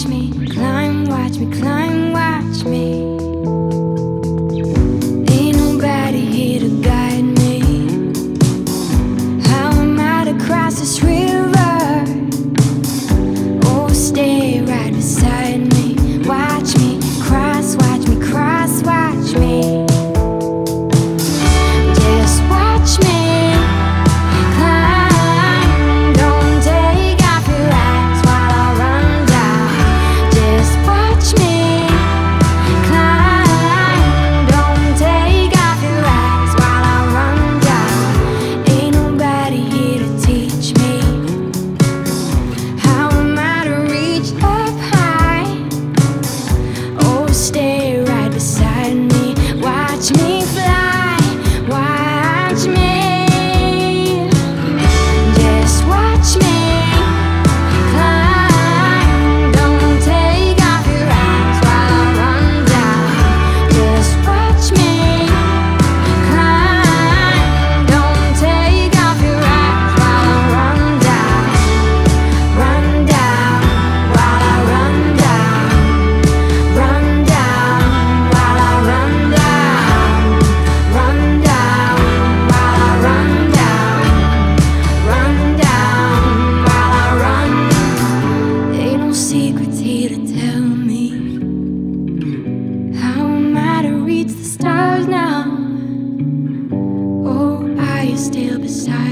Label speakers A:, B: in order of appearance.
A: watch me climb, watch me climb. It's the stars now. Oh, are you still beside?